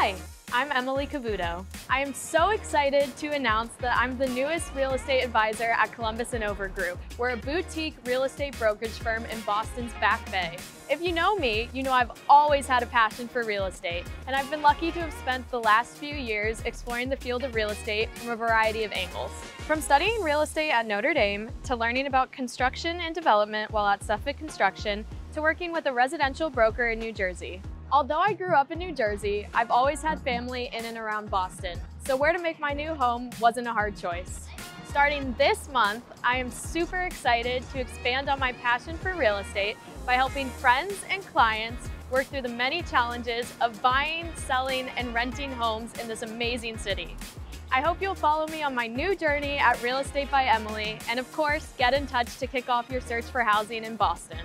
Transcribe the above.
I'm Emily Cavuto. I am so excited to announce that I'm the newest real estate advisor at Columbus and Over Group. We're a boutique real estate brokerage firm in Boston's Back Bay. If you know me, you know I've always had a passion for real estate, and I've been lucky to have spent the last few years exploring the field of real estate from a variety of angles. From studying real estate at Notre Dame, to learning about construction and development while at Suffolk Construction, to working with a residential broker in New Jersey. Although I grew up in New Jersey, I've always had family in and around Boston, so where to make my new home wasn't a hard choice. Starting this month, I am super excited to expand on my passion for real estate by helping friends and clients work through the many challenges of buying, selling, and renting homes in this amazing city. I hope you'll follow me on my new journey at Real Estate by Emily, and of course, get in touch to kick off your search for housing in Boston.